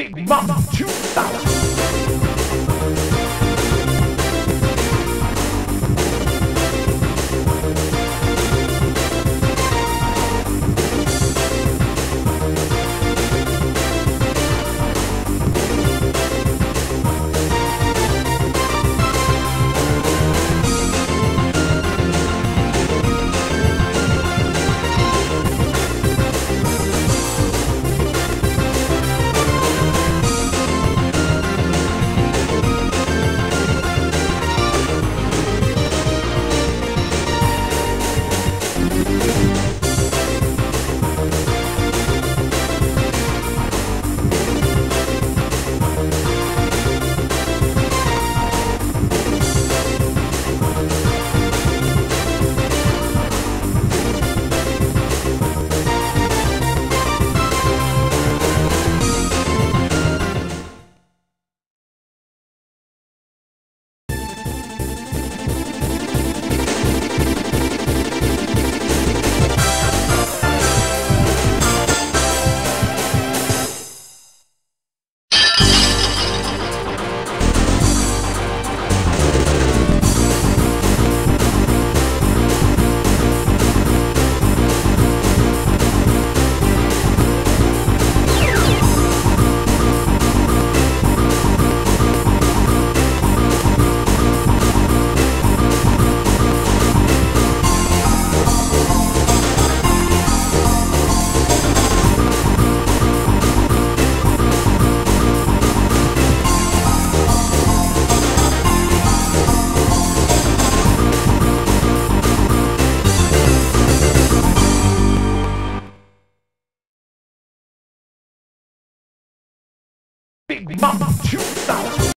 Big Mama 2000. Big Mama 2000.